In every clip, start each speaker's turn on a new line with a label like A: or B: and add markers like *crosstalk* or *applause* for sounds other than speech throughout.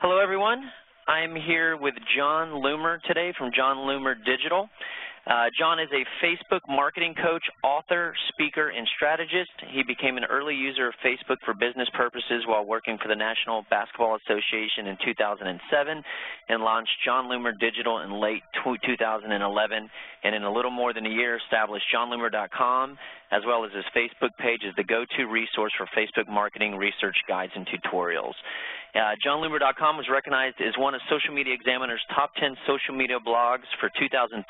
A: Hello, everyone. I'm here with Jon Loomer today from Jon Loomer Digital. Uh, Jon is a Facebook marketing coach, author, speaker, and strategist. He became an early user of Facebook for business purposes while working for the National Basketball Association in 2007 and launched Jon Loomer Digital in late 2011 and in a little more than a year established jonloomer.com as well as his Facebook page as the go-to resource for Facebook marketing research guides and tutorials. Uh, was recognized as one of Social Media Examiner's top 10 social media blogs for 2013,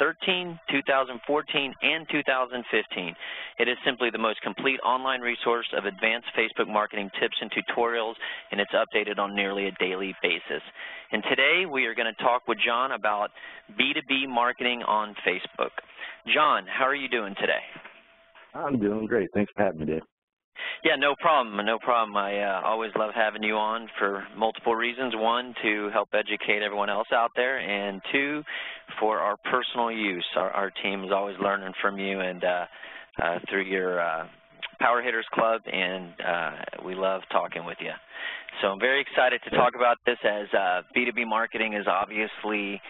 A: 2014, and 2015. It is simply the most complete online resource of advanced Facebook marketing tips and tutorials, and it's updated on nearly a daily basis. And today we are going to talk with Jon about B2B marketing on Facebook. Jon, how are you doing today?
B: I'm doing great. Thanks for having me, Dave.
A: Yeah, no problem. No problem. I uh, always love having you on for multiple reasons. One, to help educate everyone else out there, and two, for our personal use. Our, our team is always learning from you and uh, uh, through your uh, Power Hitters Club, and uh, we love talking with you. So I'm very excited to talk about this as uh, B2B marketing is obviously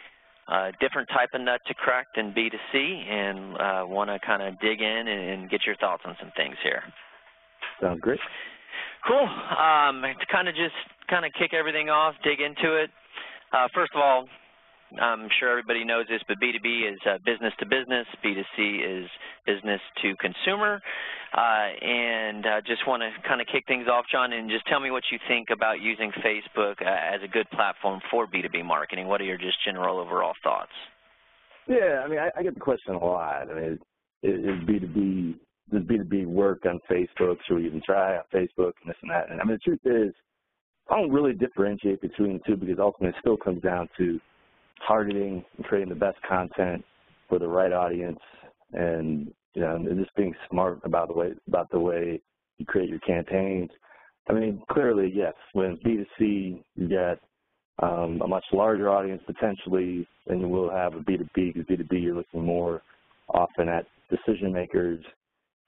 A: a different type of nut to crack than B2C, and uh, want to kind of dig in and, and get your thoughts on some things here.
B: Sounds great.
A: Cool. Um, to kind of just kind of kick everything off, dig into it. Uh, first of all, I'm sure everybody knows this, but B2B is uh, business to business. B2C is business to consumer. Uh, and uh, just want to kind of kick things off, Jon, and just tell me what you think about using Facebook uh, as a good platform for B2B marketing. What are your just general overall thoughts?
B: Yeah, I mean, I, I get the question a lot. I mean, is, is B2B does B2B work on Facebook? Should we even try on Facebook and this and that? And I mean, the truth is, I don't really differentiate between the two because ultimately it still comes down to targeting and creating the best content for the right audience and, you know, and just being smart about the way, about the way you create your campaigns. I mean, clearly, yes, when B2C, you get um, a much larger audience potentially than you will have a B2B because B2B, you're looking more often at decision makers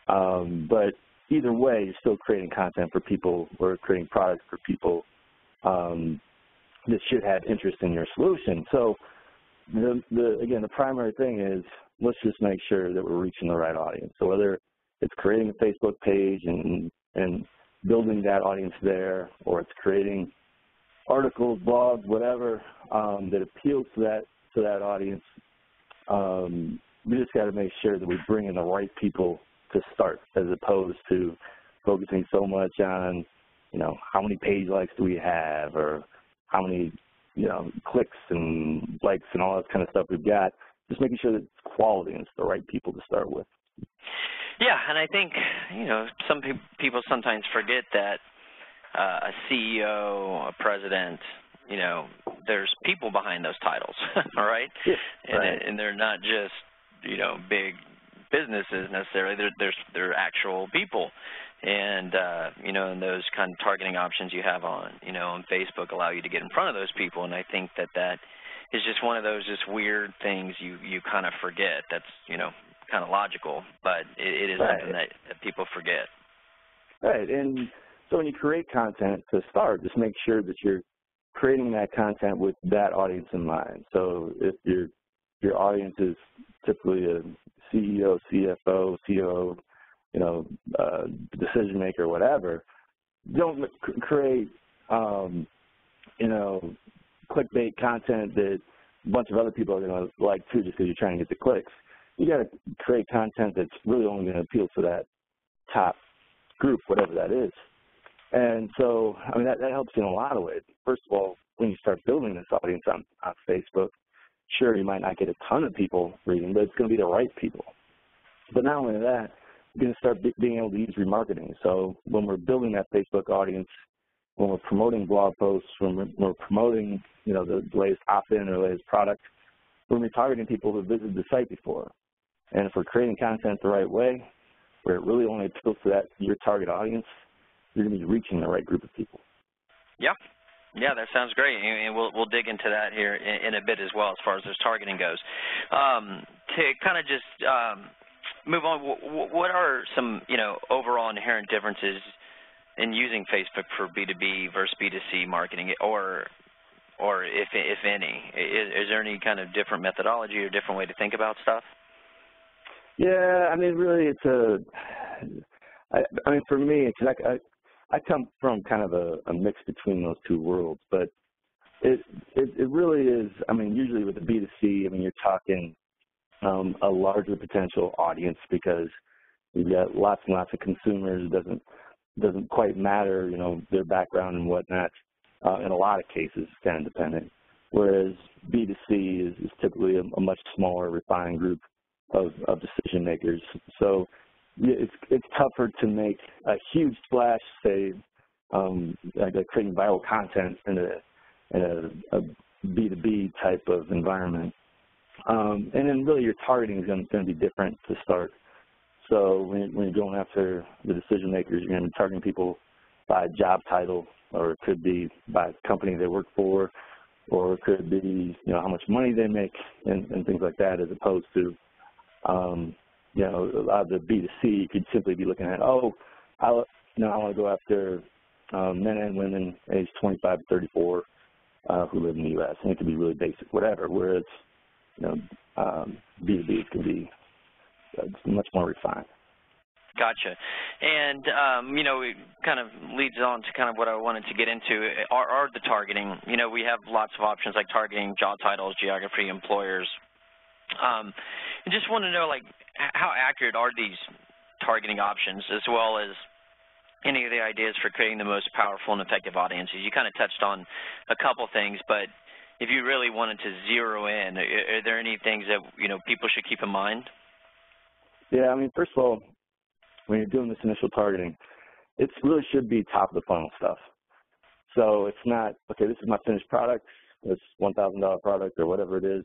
B: um, but either way, you're still creating content for people or creating products for people um, that should have interest in your solution. So the, the, again, the primary thing is let's just make sure that we're reaching the right audience. So whether it's creating a Facebook page and, and building that audience there, or it's creating articles, blogs, whatever um, that appeals to that to that audience, um, we just got to make sure that we bring in the right people to start as opposed to focusing so much on, you know, how many page likes do we have or how many, you know, clicks and likes and all that kind of stuff we've got. Just making sure that it's quality and it's the right people to start with.
A: Yeah, and I think, you know, some pe people sometimes forget that uh, a CEO, a president, you know, there's people behind those titles, *laughs* all right?
B: Yeah,
A: and,
B: right.
A: and they're not just, you know, big businesses necessarily. They're, they're, they're actual people. And, uh, you know, and those kind of targeting options you have on, you know, on Facebook allow you to get in front of those people. And I think that that is just one of those just weird things you, you kind of forget. That's, you know, kind of logical, but it, it is
B: right.
A: something that, that people forget.
B: Right. And so when you create content to start, just make sure that you're creating that content with that audience in mind. So if your your audience is typically a CEO, CFO, COO, you know, uh, decision maker, whatever, don't create, um, you know, clickbait content that a bunch of other people are going to like too just because you're trying to get the clicks. You got to create content that's really only going to appeal to that top group, whatever that is. And so, I mean, that, that helps in a lot of ways. First of all, when you start building this audience on, on Facebook, Sure, you might not get a ton of people reading, but it's going to be the right people. But not only that, you're going to start being able to use remarketing. So when we're building that Facebook audience, when we're promoting blog posts, when we're, when we're promoting, you know, the latest opt-in or latest product, we're targeting people who visited the site before. And if we're creating content the right way, where it really only appeals to that your target audience, you're going to be reaching the right group of people.
A: Yep, yeah, that sounds great, and we'll we'll dig into that here in, in a bit as well, as far as this targeting goes. Um, to kind of just um, move on, what are some you know overall inherent differences in using Facebook for B2B versus B2C marketing, or or if if any? Is, is there any kind of different methodology or different way to think about stuff?
B: Yeah, I mean, really, it's a. I, I mean, for me, it's like I, I come from kind of a, a mix between those two worlds, but it, it it really is. I mean, usually with the B 2 C, I mean, you're talking um, a larger potential audience because you've got lots and lots of consumers. It doesn't doesn't quite matter, you know, their background and whatnot. Uh, in a lot of cases, it's kind of dependent. Whereas B 2 C is, is typically a, a much smaller, refined group of, of decision makers. So it's it's tougher to make a huge splash, say, um, like creating viral content in a in a, a B2B type of environment. Um, and then really your targeting is going to be different to start. So when, when you're going after the decision makers, you're going to be targeting people by job title, or it could be by company they work for, or it could be you know how much money they make and, and things like that, as opposed to um, you know, a lot of the B2C, could simply be looking at, oh, I, know, I want to go after um, men and women aged 25 to 34 uh, who live in the U.S. And it could be really basic, whatever. Whereas, you know, um, B2B can be uh, much more refined.
A: Gotcha. And, um, you know, it kind of leads on to kind of what I wanted to get into are, are the targeting. You know, we have lots of options like targeting job titles, geography, employers. Um, I just want to know, like, how accurate are these targeting options as well as any of the ideas for creating the most powerful and effective audiences? You kind of touched on a couple things, but if you really wanted to zero in, are there any things that, you know, people should keep in mind?
B: Yeah, I mean, first of all, when you're doing this initial targeting, it really should be top of the funnel stuff. So it's not, okay, this is my finished product, this $1,000 product or whatever it is,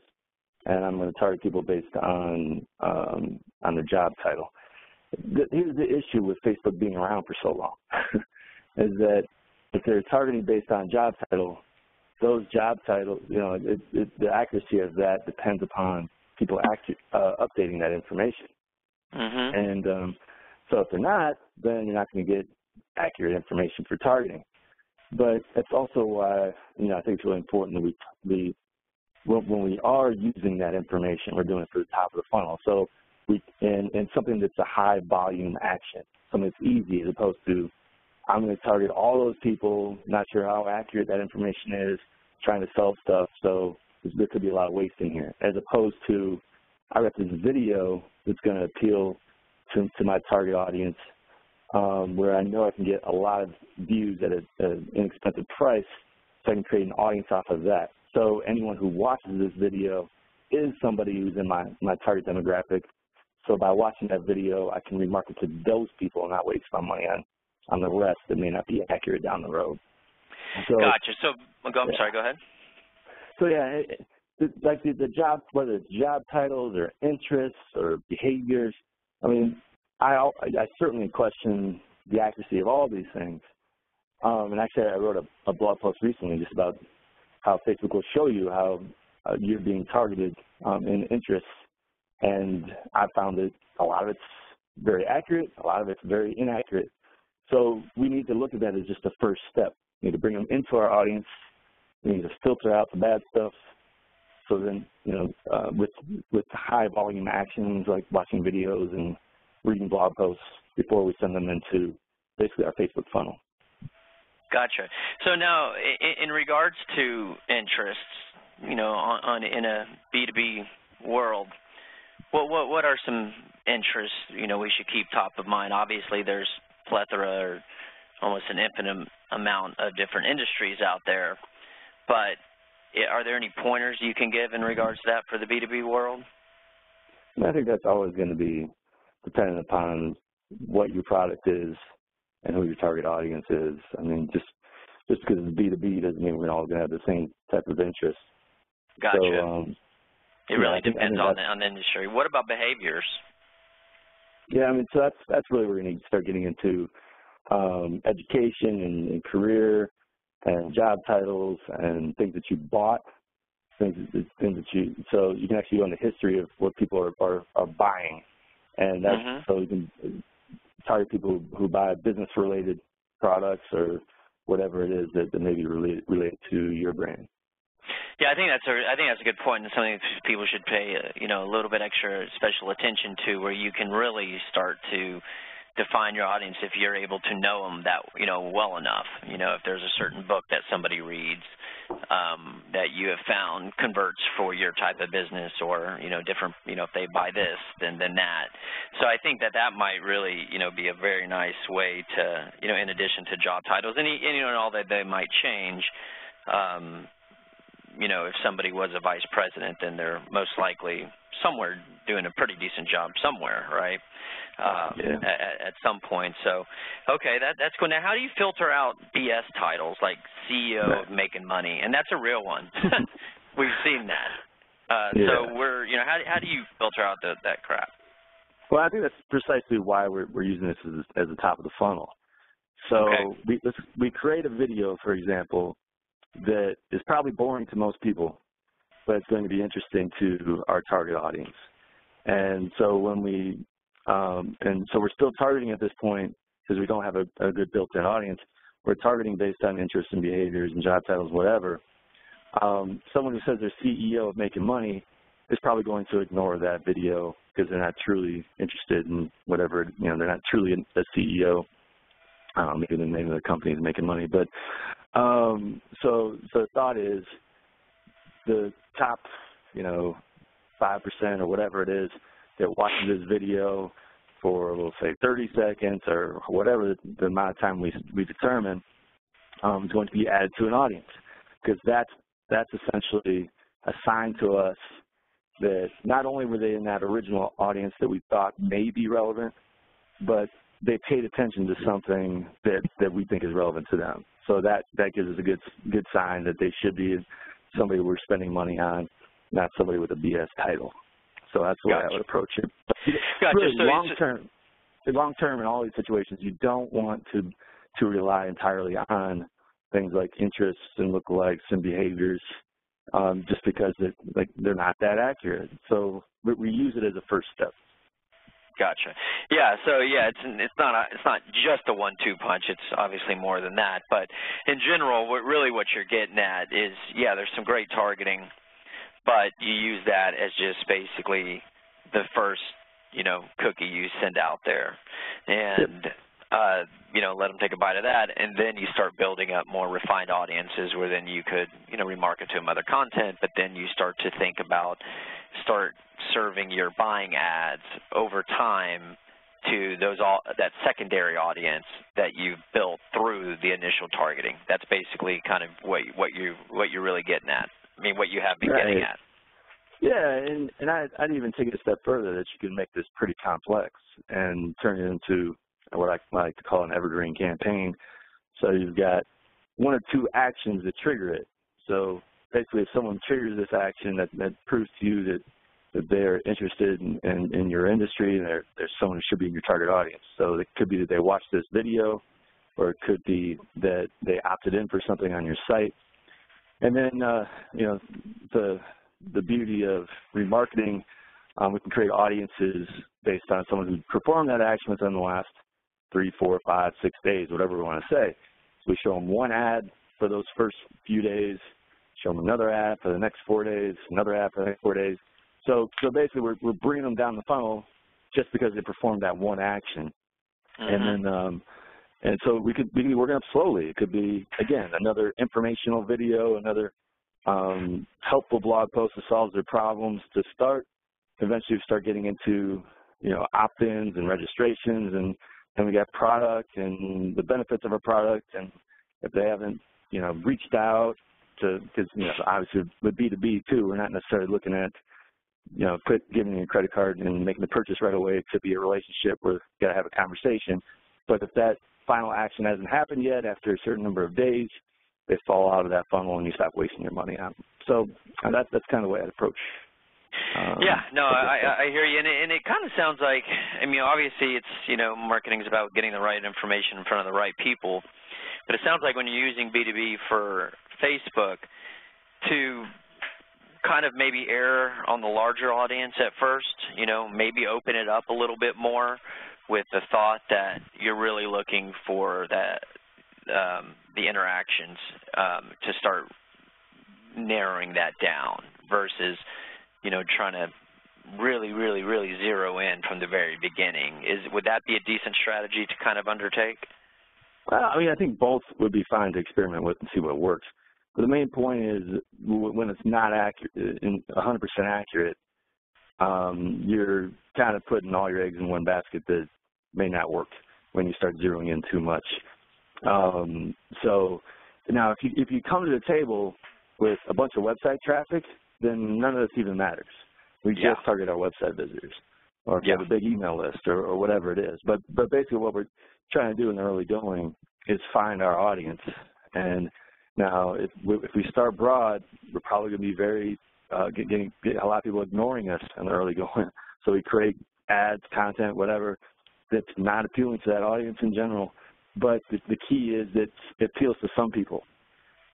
B: and I'm going to target people based on um, on their job title. The, here's the issue with Facebook being around for so long, *laughs* is that if they're targeting based on job title, those job titles, you know, it, it, the accuracy of that depends upon people actu- uh, updating that information.
A: Mm-hmm.
B: And um, so if they're not, then you're not going to get accurate information for targeting. But that's also why, you know, I think it's really important that we, we when we are using that information, we're doing it for the top of the funnel. So we and, and something that's a high volume action, something that's easy as opposed to I'm going to target all those people, not sure how accurate that information is, trying to sell stuff. So there could be a lot of waste in here, as opposed to I got this video that's going to appeal to, to my target audience, um, where I know I can get a lot of views at an inexpensive price, so I can create an audience off of that. So anyone who watches this video is somebody who's in my, my target demographic. So by watching that video, I can remarket to those people and not waste my money on, on the rest that may not be accurate down the road.
A: So, gotcha. So, go, I'm yeah. sorry, go ahead.
B: So yeah, it, like the, the job, whether it's job titles or interests or behaviors, I mean, I, I certainly question the accuracy of all these things. Um, and actually, I wrote a, a blog post recently just about how Facebook will show you how uh, you're being targeted um, in interests. And I found that a lot of it's very accurate, a lot of it's very inaccurate. So we need to look at that as just the first step. We need to bring them into our audience. We need to filter out the bad stuff. So then, you know, uh, with with high volume actions like watching videos and reading blog posts before we send them into basically our Facebook funnel.
A: Gotcha. So now, in, in regards to interests, you know, on, on in a B2B world, what what what are some interests you know we should keep top of mind? Obviously, there's plethora or almost an infinite amount of different industries out there, but are there any pointers you can give in regards to that for the B2B world?
B: I think that's always going to be dependent upon what your product is and who your target audience is. I mean, just just because it's B two B doesn't mean we're all going to have the same type of interest.
A: Gotcha.
B: So, um,
A: it really yeah, depends on the, on the industry. What about behaviors?
B: Yeah, I mean, so that's that's really where we need to start getting into um, education and, and career and job titles and things that you bought, things that, things that you so you can actually go into history of what people are are, are buying, and that's
A: mm-hmm.
B: so you can target people who buy business-related products or whatever it is that, that may be related, related to your brand.
A: Yeah, I think that's a I think that's a good point and something people should pay uh, you know a little bit extra special attention to, where you can really start to define your audience if you're able to know them that you know well enough. You know, if there's a certain book that somebody reads um, that you have found converts for your type of business, or you know, different. You know, if they buy this, then then that. So I think that that might really you know be a very nice way to you know, in addition to job titles and, and you know, and all that they might change. Um, you know, if somebody was a vice president, then they're most likely somewhere doing a pretty decent job somewhere, right? Um, yeah. at, at some point. So, okay, that that's cool. Now, how do you filter out BS titles like CEO right. of making money? And that's a real one. *laughs* *laughs* We've seen that. Uh, yeah. So we're, you know, how how do you filter out the, that crap?
B: Well, I think that's precisely why we're we're using this as as the top of the funnel. So okay. we let's, we create a video, for example, that is probably boring to most people, but it's going to be interesting to our target audience. And so when we um, and so we're still targeting at this point because we don't have a, a good built-in audience. We're targeting based on interests and behaviors and job titles, whatever. Um, someone who says they're CEO of making money is probably going to ignore that video because they're not truly interested in whatever, you know, they're not truly a CEO. Um, maybe the name of the company is making money. But um, so, so the thought is the top, you know, 5% or whatever it is that watches this video for, we'll say, 30 seconds or whatever the amount of time we, we determine um, is going to be added to an audience because that's, that's essentially a sign to us that not only were they in that original audience that we thought may be relevant, but they paid attention to something that, that we think is relevant to them. So that, that gives us a good, good sign that they should be somebody we're spending money on, not somebody with a BS title. So that's the gotcha. way I would approach it.
A: Gotcha.
B: Really,
A: so
B: long term, long term in all these situations, you don't want to to rely entirely on things like interests and lookalikes and behaviors, um, just because it, like they're not that accurate. So we, we use it as a first step.
A: Gotcha. Yeah. So yeah, it's it's not a, it's not just a one-two punch. It's obviously more than that. But in general, what really what you're getting at is yeah, there's some great targeting but you use that as just basically the first you know cookie you send out there. And uh, you know let them take a bite of that and then you start building up more refined audiences where then you could you know remarket to them other content but then you start to think about start serving your buying ads over time to those all that secondary audience that you've built through the initial targeting. That's basically kind of what what you what you're really getting at I mean, what you have been
B: right.
A: getting at.
B: Yeah, and and I, I'd even take it a step further that you can make this pretty complex and turn it into what I like to call an evergreen campaign. So you've got one or two actions that trigger it. So basically, if someone triggers this action, that that proves to you that that they're interested in, in, in your industry and they're, they're someone who should be in your target audience. So it could be that they watched this video, or it could be that they opted in for something on your site, and then, uh, you know, the the beauty of remarketing, um, we can create audiences based on someone who performed that action within the last three, four, five, six days, whatever we want to say. So we show them one ad for those first few days, show them another ad for the next four days, another ad for the next four days. So, so basically, we're we're bringing them down the funnel just because they performed that one action, mm-hmm. and then um, and so we could we can be working up slowly. It could be again another informational video, another um, helpful blog post that solves their problems to start. Eventually, start getting into you know opt-ins and registrations, and then we got product and the benefits of a product. And if they haven't you know reached out to because you know obviously with B2B too, we're not necessarily looking at you know, giving a credit card and making the purchase right away. It could be a relationship where you got to have a conversation. But if that final action hasn't happened yet. After a certain number of days, they fall out of that funnel and you stop wasting your money on them. So that, that's kind of the way I'd approach
A: um, yeah, no, I, I hear you, and it, and it kind of sounds like, I mean, obviously it's, you know, marketing is about getting the right information in front of the right people, but it sounds like when you're using B2B for Facebook to kind of maybe err on the larger audience at first, you know, maybe open it up a little bit more with the thought that you're really looking for that um, the interactions um, to start narrowing that down versus, you know, trying to really, really, really zero in from the very beginning. Is would that be a decent strategy to kind of undertake?
B: Well, I mean, I think both would be fine to experiment with and see what works. But the main point is when it's not accurate, 100% accurate, um, you're kind of putting all your eggs in one basket that may not work when you start zeroing in too much. Um, so now, if you if you come to the table with a bunch of website traffic, then none of this even matters. We
A: yeah.
B: just target our website visitors, or if
A: yeah.
B: you have a big email list, or, or whatever it is. But but basically, what we're trying to do in the early going is find our audience. And now, if we, if we start broad, we're probably going to be very uh, getting get a lot of people ignoring us in the early *laughs* going. So we create ads, content, whatever that's not appealing to that audience in general. But the, the key is that it appeals to some people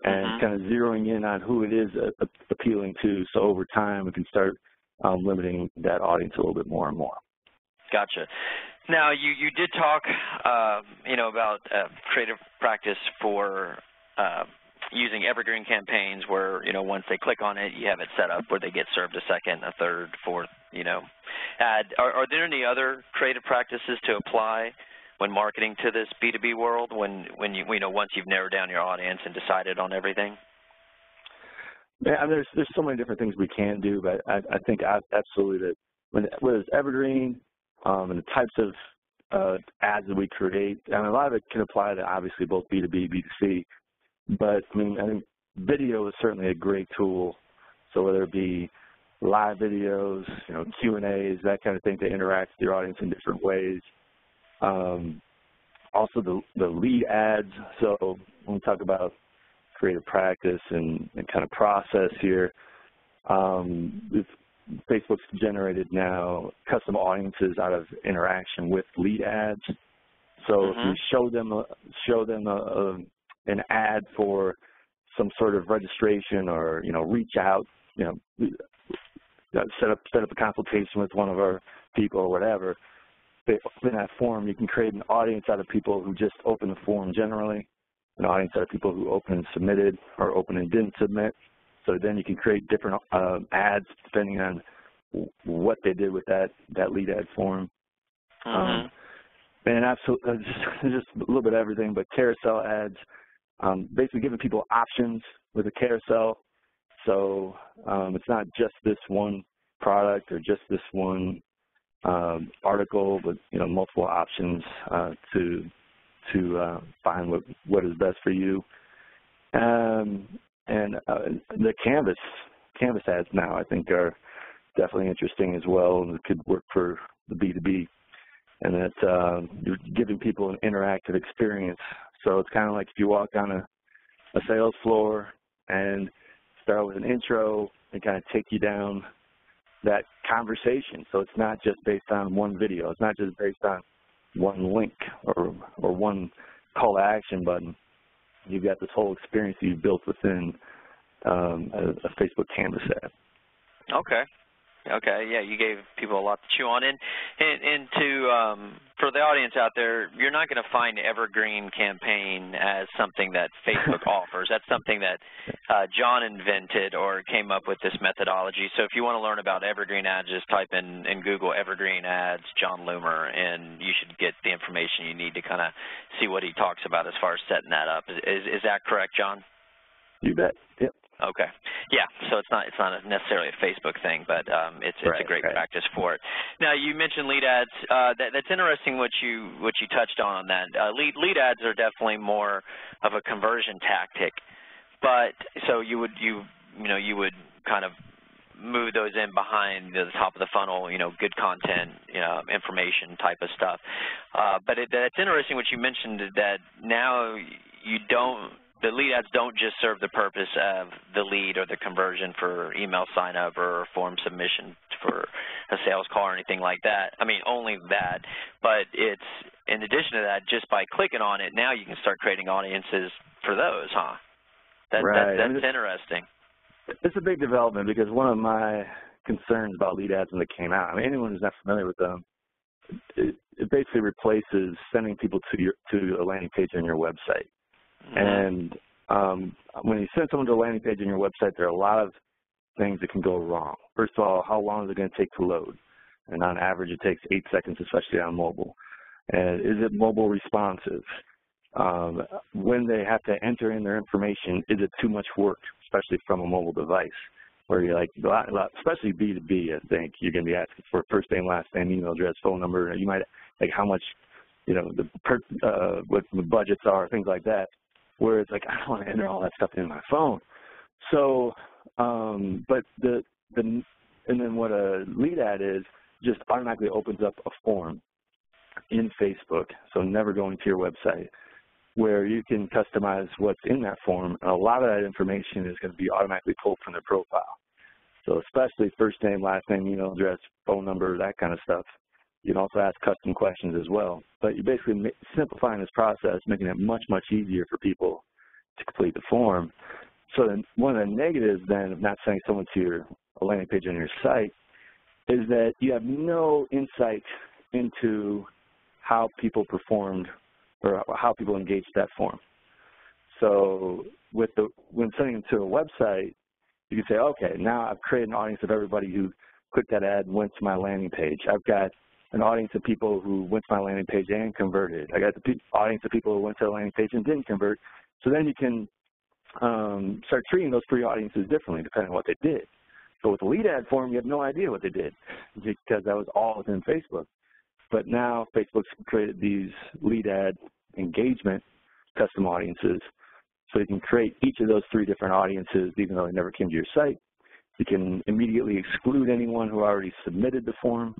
B: and
A: mm-hmm.
B: kind of zeroing in on who it is uh, appealing to. So over time, we can start um, limiting that audience a little bit more and more.
A: Gotcha. Now, you, you did talk, uh, you know, about uh, creative practice for uh, using evergreen campaigns where, you know, once they click on it, you have it set up where they get served a second, a third, fourth, you know. Are, are there any other creative practices to apply when marketing to this B2B world when, when you, you know, once you've narrowed down your audience and decided on everything?
B: Yeah, I mean, there's there's so many different things we can do, but I, I think absolutely that when with evergreen um, and the types of uh, ads that we create, I mean, a lot of it can apply to obviously both B2B, B2C, but I mean, I think video is certainly a great tool. So whether it be live videos, you know, Q and A's, that kind of thing to interact with your audience in different ways. Um, also the the lead ads. So when we talk about creative practice and, and kind of process here. Um, Facebook's generated now custom audiences out of interaction with lead ads. So
A: mm-hmm.
B: if you mm-hmm. show them a, show them a, a, an ad for some sort of registration or you know reach out, you know set up set up a consultation with one of our people or whatever. In that form, you can create an audience out of people who just open the form generally, an audience out of people who open and submitted or open and didn't submit. So then you can create different uh, ads depending on what they did with that that lead ad form.
A: Mm-hmm. Um,
B: and absolutely, uh, *laughs* just, just a little bit of everything, but carousel ads, um, basically giving people options with a carousel. So um, it's not just this one product or just this one um, article, but you know multiple options uh, to to uh, find what, what is best for you. Um, and uh, the Canvas Canvas ads now I think are definitely interesting as well and could work for the B2B. And that uh, you're giving people an interactive experience. So it's kind of like if you walk on a, a sales floor and start with an intro and kind of take you down that conversation. So it's not just based on one video. It's not just based on one link or or one call to action button. You've got this whole experience you've built within um, a, a Facebook Canvas ad.
A: Okay. Okay, yeah, you gave people a lot to chew on. And, and, and to um, for the audience out there, you're not going to find evergreen campaign as something that Facebook *laughs* offers. That's something that uh, Jon invented or came up with this methodology. So if you want to learn about evergreen ads, just type in in Google evergreen ads Jon Loomer, and you should get the information you need to kind of see what he talks about as far as setting that up. Is is, is that correct, Jon?
B: You bet. Yep.
A: Okay. Yeah. So it's not it's not necessarily a Facebook thing, but um, it's it's
B: right,
A: a great
B: right.
A: practice for it. Now you mentioned lead ads. Uh, that, that's interesting what you what you touched on on that. Uh, lead lead ads are definitely more of a conversion tactic, but so you would you you know you would kind of move those in behind the top of the funnel, you know, good content, you know, information type of stuff. Uh, but it, it's interesting what you mentioned that now you don't the lead ads don't just serve the purpose of the lead or the conversion for email sign up or form submission for a sales call or anything like that. I mean, only that, but it's in addition to that, just by clicking on it, now you can start creating audiences for those, huh? That,
B: right.
A: that, that's
B: I mean,
A: interesting.
B: It's a big development because one of my concerns about lead ads when they came out, I mean, anyone who's not familiar with them, it, it basically replaces sending people to your to a landing page on your website. Mm-hmm. And um, when you send someone to a landing page on your website, there are a lot of things that can go wrong. First of all, how long is it going to take to load? And on average, it takes eight seconds, especially on mobile. And is it mobile responsive? Um, when they have to enter in their information, is it too much work, especially from a mobile device? Where you're like, especially B2B, I think, you're going to be asking for first name, last name, email address, phone number. You might, like how much, you know, the per, uh, what the budgets are, things like that. Where it's like, I don't want to enter all that stuff in my phone. So, um, but the, the, and then what a lead ad is, just automatically opens up a form in Facebook, so never going to your website, where you can customize what's in that form. And a lot of that information is going to be automatically pulled from their profile. So especially first name, last name, email address, phone number, that kind of stuff. You can also ask custom questions as well. But you're basically simplifying this process, making it much, much easier for people to complete the form. So then one of the negatives then of not sending someone to your a landing page on your site is that you have no insight into how people performed or how people engaged that form. So with the when sending them to a website, you can say, okay, now I've created an audience of everybody who clicked that ad and went to my landing page. I've got an audience of people who went to my landing page and converted. I got the audience of people who went to the landing page and didn't convert. So then you can um, start treating those three audiences differently depending on what they did. So with the lead ad form, you have no idea what they did because that was all within Facebook. But now Facebook's created these lead ad engagement custom audiences. So you can create each of those three different audiences even though they never came to your site. You can immediately exclude anyone who already submitted the form.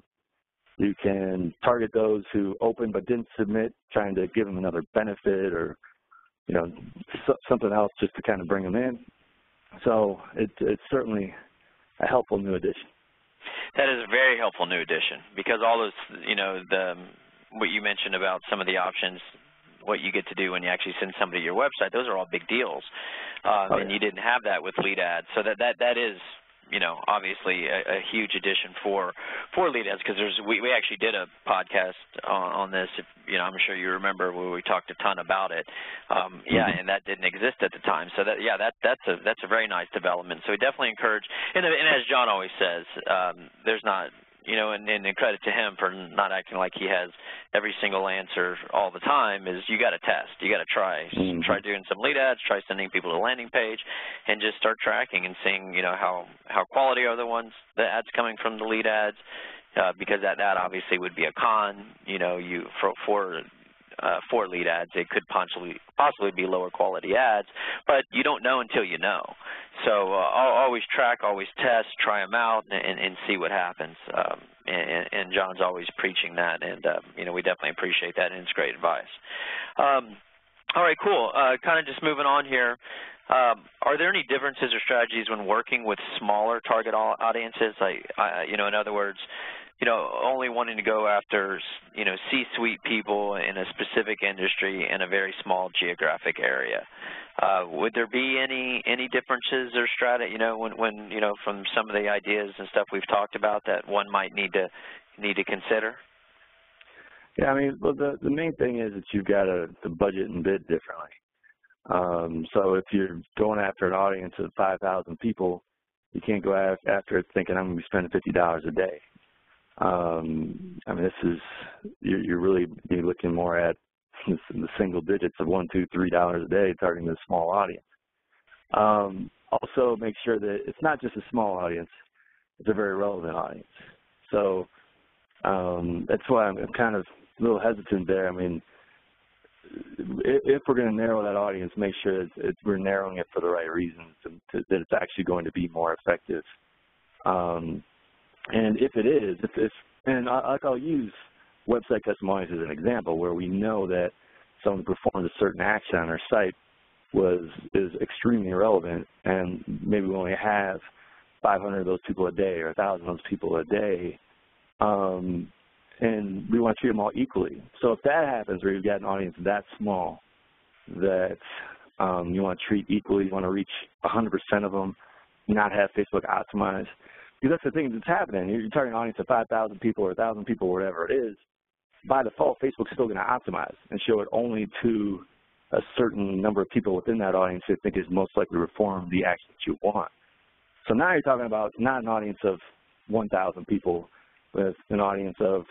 B: You can target those who opened but didn't submit, trying to give them another benefit or you know something else just to kind of bring them in. So it, it's certainly a helpful new addition.
A: That is a very helpful new addition because all those, you know, the what you mentioned about some of the options, what you get to do when you actually send somebody to your website, those are all big deals, um, oh, and you didn't have that with lead ads. So that that that is you know, obviously a, a huge addition for for lead ads because there's we, we actually did a podcast on, on this. If, you know, I'm sure you remember where we talked a ton about it. Um, yeah, mm-hmm. and that didn't exist at the time. So that yeah, that that's a that's a very nice development. So we definitely encourage. And, and as Jon always says, um, there's not you know, and, and credit to him for not acting like he has every single answer all the time. Is you got to test, you got to try, mm-hmm. try doing some lead ads, try sending people to the landing page, and just start tracking and seeing, you know, how how quality are the ones the ads coming from the lead ads, uh, because that that obviously would be a con, you know, you for for uh, for lead ads, it could possibly possibly be lower quality ads, but you don't know until you know. So uh, always track, always test, try them out, and, and see what happens. Um, and, and, Jon's always preaching that, and uh, you know we definitely appreciate that, and it's great advice. Um, all right, cool. Uh, kind of just moving on here. Um, are there any differences or strategies when working with smaller target audiences? Like, uh, you know, in other words, you know, only wanting to go after, you know, C-suite people in a specific industry in a very small geographic area. Uh, would there be any any differences or strata, you know, when when you know from some of the ideas and stuff we've talked about that one might need to need to consider?
B: Yeah, I mean, well, the the main thing is that you've got to, budget and bid differently. Um, so if you're going after an audience of 5,000 people, you can't go after it thinking I'm going to be spending $50 a day. Um, I mean, this is you're, you're really be looking more at the single digits of one, two, three dollars a day, targeting a small audience. Um, also, make sure that it's not just a small audience; it's a very relevant audience. So um, that's why I'm kind of a little hesitant there. I mean, if, if we're going to narrow that audience, make sure that we're narrowing it for the right reasons and to, that it's actually going to be more effective. Um, and if it is, if, and I, I'll use website customization as an example where we know that someone performed a certain action on our site was is extremely relevant, and maybe we only have 500 of those people a day or 1,000 of those people a day, um, and we want to treat them all equally. So if that happens, where you've got an audience that small that um, you want to treat equally, you want to reach 100% of them, not have Facebook optimized, because that's the thing that's happening. You're targeting an audience of 5,000 people or 1,000 people or whatever it is. By default, Facebook's still going to optimize and show it only to a certain number of people within that audience who think is most likely to perform the action that you want. So now you're talking about not an audience of 1,000 people with an audience of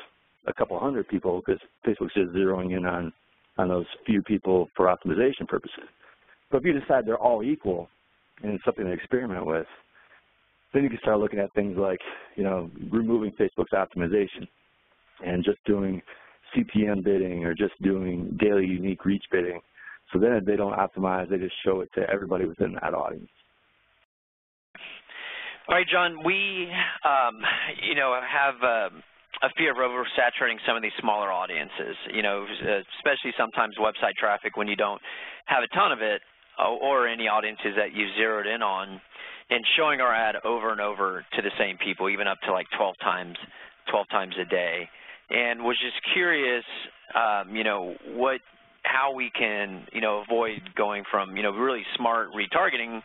B: a couple hundred people because Facebook's just zeroing in on, on those few people for optimization purposes. But if you decide they're all equal and it's something to experiment with, then you can start looking at things like, you know, removing Facebook's optimization and just doing CPM bidding or just doing daily unique reach bidding. So then they don't optimize, they just show it to everybody within that audience.
A: All right, Jon, we, um, you know, have uh, a fear of oversaturating some of these smaller audiences, you know, especially sometimes website traffic when you don't have a ton of it or any audiences that you've zeroed in on and showing our ad over and over to the same people, even up to like 12 times, 12 times a day. And was just curious, um, you know, what, how we can, you know, avoid going from, you know, really smart retargeting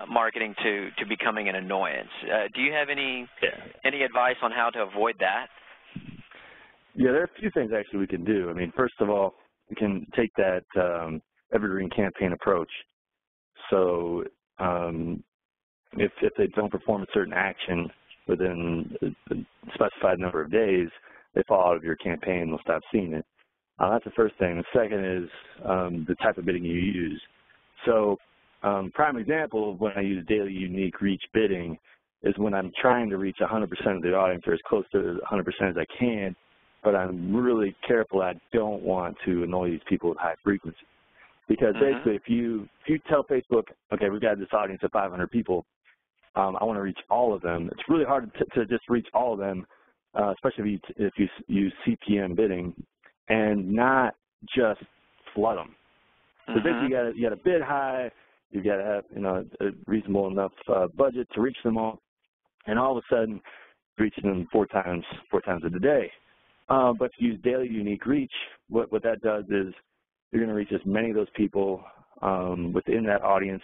A: uh, marketing to to becoming an annoyance. Uh, do you have any
B: yeah.
A: any advice on how to avoid that?
B: Yeah, there are a few things actually we can do. I mean, first of all, we can take that um, evergreen campaign approach. So um, if, if they don't perform a certain action within a specified number of days, they fall out of your campaign and they'll stop seeing it. Uh, that's the first thing. The second is um, the type of bidding you use. So um, prime example of when I use daily unique reach bidding is when I'm trying to reach 100% of the audience or as close to 100% as I can, but I'm really careful I don't want to annoy these people with high frequency. Because mm -hmm. basically, if you if you tell Facebook, okay, we've got this audience of 500 people, um, I want to reach all of them. It's really hard to, to just reach all of them, uh, especially if you if you use CPM bidding, and not just flood them. So mm -hmm. basically, you got you got to bid high, you got to have you know a reasonable enough uh, budget to reach them all, and all of a sudden, reaching them four times four times a day. Uh, but to use daily unique reach, what, what that does is you're going to reach as many of those people um, within that audience,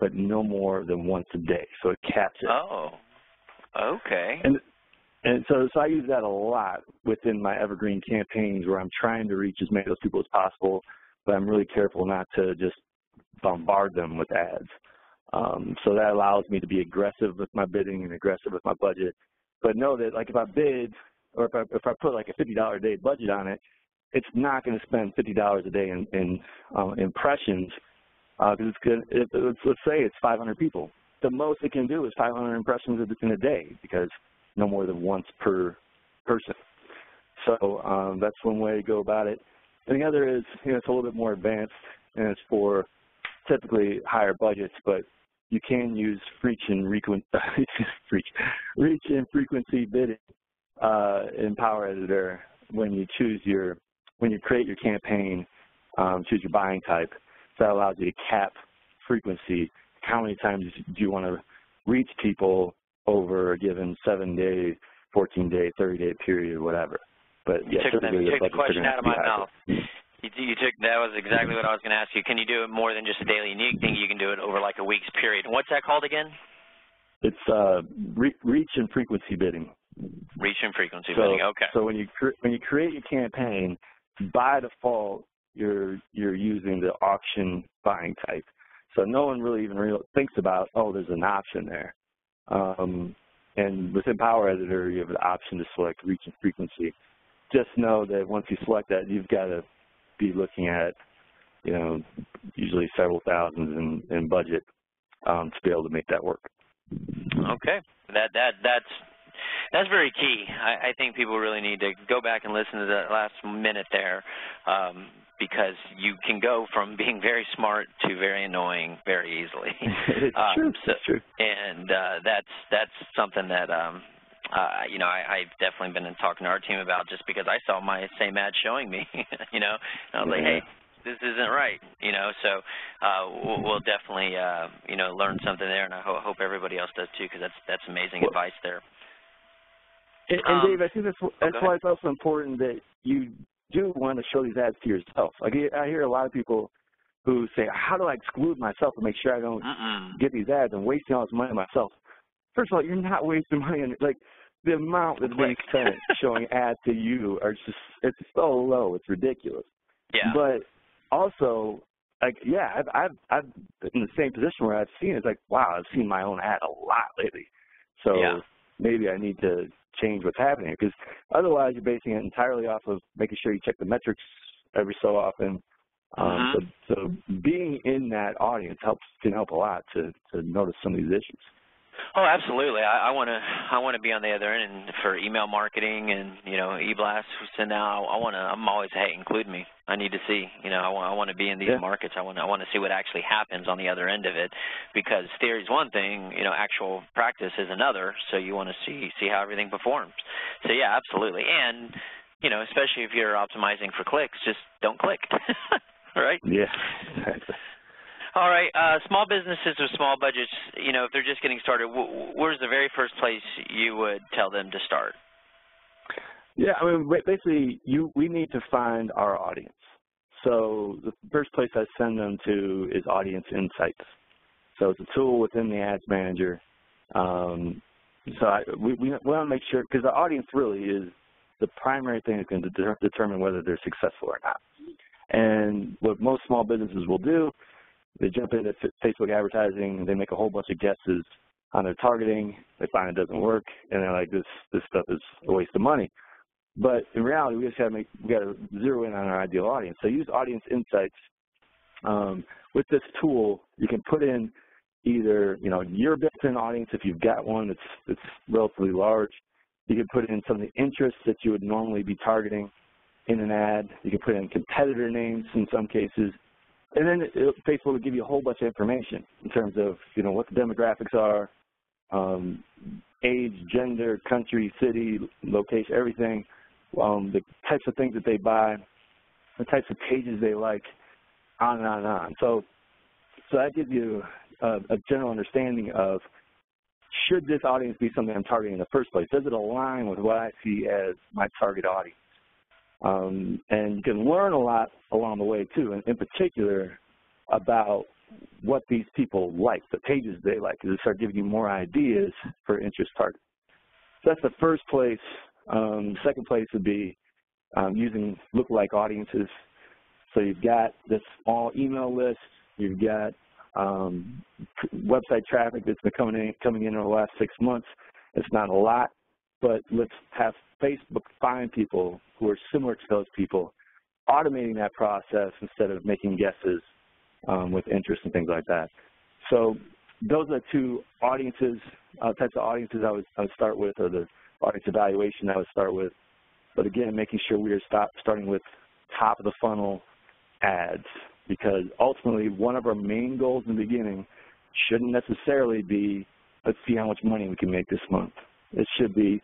B: but no more than once a day. So it caps it.
A: Oh, okay.
B: And and so, so I use that a lot within my evergreen campaigns where I'm trying to reach as many of those people as possible, but I'm really careful not to just bombard them with ads. Um, so that allows me to be aggressive with my bidding and aggressive with my budget. But know that like if I bid or if I, if I put like a $50 a day budget on it, it's not going to spend $50 a day in, in uh, impressions because uh, it's good. It, let's, let's say it's 500 people. The most it can do is 500 impressions in a day because no more than once per person. So um, that's one way to go about it. And the other is, you know, it's a little bit more advanced and it's for typically higher budgets, but you can use reach and frequency, *laughs* reach and frequency bidding uh, in Power Editor when you choose your, when you create your campaign, um, choose your buying type. So that allows you to cap frequency. How many times do you want to reach people over a given seven day, 14 day, 30 day period, whatever. But
A: yeah,
B: you
A: took, the, you took the question out of my mouth. You, you took that was exactly what I was going to ask you. Can you do it more than just a daily unique thing? You can do it over like a week's period. What's that called again?
B: It's uh, re reach and frequency bidding.
A: Reach and frequency
B: so,
A: bidding. Okay.
B: So when you when you create your campaign, by default you're you're using the auction buying type. So no one really even real thinks about oh there's an option there. Um, and within Power Editor you have an option to select reach and frequency. Just know that once you select that you've got to be looking at you know usually several thousands in, in budget um, to be able to make that work.
A: Okay, that that that's that's very key. I, I think people really need to go back and listen to that last minute there, um, because you can go from *laughs* being very smart to very annoying very easily. *laughs*
B: it's um, true. So, it's true.
A: And uh, that's that's something that um, uh, you know I, I've definitely been talking to our team about just because I saw my same ad showing me. *laughs* you know, and I was yeah. like, hey this isn't right, you know. So uh, we'll, we'll definitely, uh, you know, learn something there, and I ho hope everybody else does too, because that's that's amazing well, advice there.
B: And, and um, Dave, I think that's that's why it's also important that you do want to show these ads to yourself. Like I hear a lot of people who say, "How do I exclude myself and make sure I don't
A: uh -uh.
B: get these ads and wasting all this money myself?" First of all, you're not wasting money on like the amount that's being spent showing ads to you are just it's so low, it's ridiculous.
A: Yeah.
B: But also like yeah, I've I've I've been in the same position where I've seen it's like wow, I've seen my own ad a lot lately. So
A: yeah.
B: maybe I need to change what's happening because otherwise you're basing it entirely off of making sure you check the metrics every so often. Um,
A: mm-hmm.
B: so, so being in that audience helps can help a lot to to notice some of these issues.
A: Oh, absolutely. I want to I want to be on the other end and for email marketing and you know e-blast send out. I want to. I'm always hey include me. I need to see. You know I want I want to be in these
B: yeah.
A: markets. I want I want to see what actually happens on the other end of it because theory is one thing. You know actual practice is another. So you want to see see how everything performs. So yeah, absolutely. And you know especially if you're optimizing for clicks, just don't click. *laughs* right?
B: Yeah.
A: All right. Uh, small businesses with small budgets, you know, if they're just getting started, where's the very first place you would tell them to start?
B: Yeah, I mean, basically, you we need to find our audience. So the first place I send them to is Audience Insights. So it's a tool within the Ads Manager. Um, so I, we, we want to make sure, because the audience really is the primary thing that can de determine whether they're successful or not. And what most small businesses will do they jump into Facebook advertising, they make a whole bunch of guesses on their targeting, they find it doesn't work, and they're like, this this stuff is a waste of money. But in reality, we just got to make we got to zero in on our ideal audience. So use Audience Insights. Um, with this tool, you can put in either you know your built-in audience if you've got one that's that's relatively large. You can put in some of the interests that you would normally be targeting in an ad. You can put in competitor names in some cases. And then Facebook will give you a whole bunch of information in terms of, you know, what the demographics are, um, age, gender, country, city, location, everything, um, the types of things that they buy, the types of pages they like, on and on and on. So, so that gives you a, a general understanding of should this audience be something I'm targeting in the first place? Does it align with what I see as my target audience? Um, and you can learn a lot along the way too, and in particular about what these people like, the pages they like, because they start giving you more ideas for interest targets. So that's the first place. Um, second place would be um, using lookalike audiences. So you've got this small email list, you've got um, website traffic that's been coming in, coming in over the last six months. It's not a lot, but let's have Facebook find people who are similar to those people, automating that process instead of making guesses um, with interest and things like that. So those are the two audiences, uh, types of audiences I would, I would start with, or the audience evaluation I would start with. But again, making sure we are stop, starting with top of the funnel ads, because ultimately one of our main goals in the beginning shouldn't necessarily be, let's see how much money we can make this month. It should be,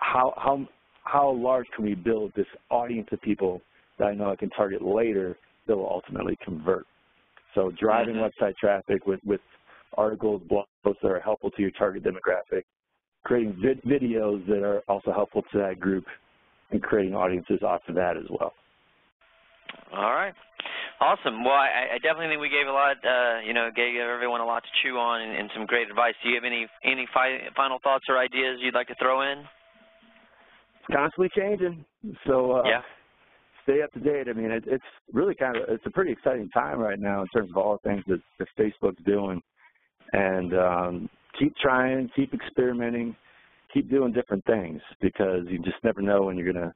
B: how how how large can we build this audience of people that I know I can target later that will ultimately convert. So driving mm -hmm. website traffic with with articles, blog posts that are helpful to your target demographic, creating vid videos that are also helpful to that group, and creating audiences off of that as well.
A: All right. Awesome. Well, I, I definitely think we gave a lot, uh, you know, gave everyone a lot to chew on and, and some great advice. Do you have any any fi final thoughts or ideas you'd like to throw in?
B: Constantly changing. So uh,
A: yeah.
B: stay up to date. I mean, it, it's really kind of it's a pretty exciting time right now in terms of all the things that, that Facebook's doing, and um, keep trying, keep experimenting, keep doing different things because you just never know when you're gonna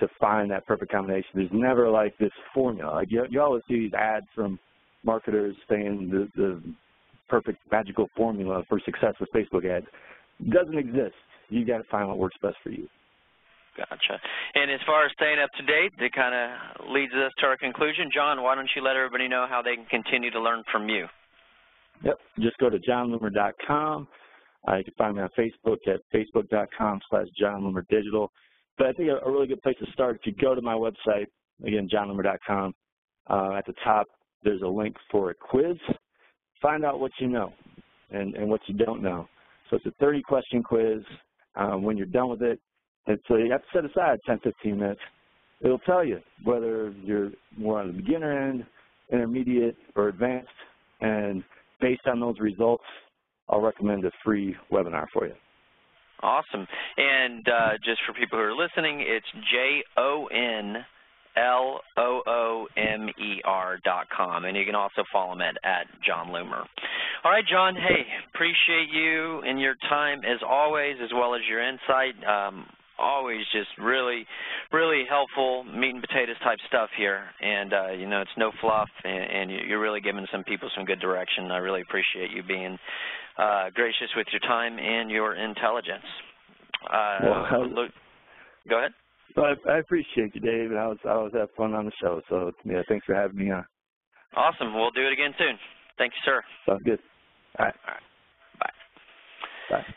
B: to find that perfect combination. There's never like this formula. Like you, you always see these ads from marketers saying the, the perfect magical formula for success with Facebook ads. Doesn't exist. You got to find what works best for you.
A: Gotcha. And as far as staying up to date, that kind of leads us to our conclusion. Jon, why don't you let everybody know how they can continue to learn from you?
B: Yep. Just go to jonloomer.com. Uh, you can find me on Facebook at facebook.com slash jonloomerdigital. But I think a, a, really good place to start, if you go to my website, again, jonloomer.com, uh, at the top, there's a link for a quiz. Find out what you know and, and what you don't know. So it's a 30-question quiz. Um, when you're done with it, and so you have to set aside 10, 15 minutes. It'll tell you whether you're more on the beginner end, intermediate, or advanced. And based on those results, I'll recommend a free webinar for you.
A: Awesome. And uh, just for people who are listening, it's J-O-N L-O-O-M-E-R dot com. And you can also follow him at, at Jon Loomer. All right, Jon, hey, appreciate you and your time as always, as well as your insight. Um, always just really, really helpful meat and potatoes type stuff here. And, uh, you know, it's no fluff, and, and you're really giving some people some good direction. I really appreciate you being uh, gracious with your time and your intelligence. Uh,
B: well,
A: look, go ahead.
B: I, I appreciate you, Dave, I was I was having fun on the show. So yeah, thanks for having me on.
A: Awesome. We'll do it again soon. Thank you, sir.
B: Sounds good. All right.
A: All right. Bye.
B: Bye.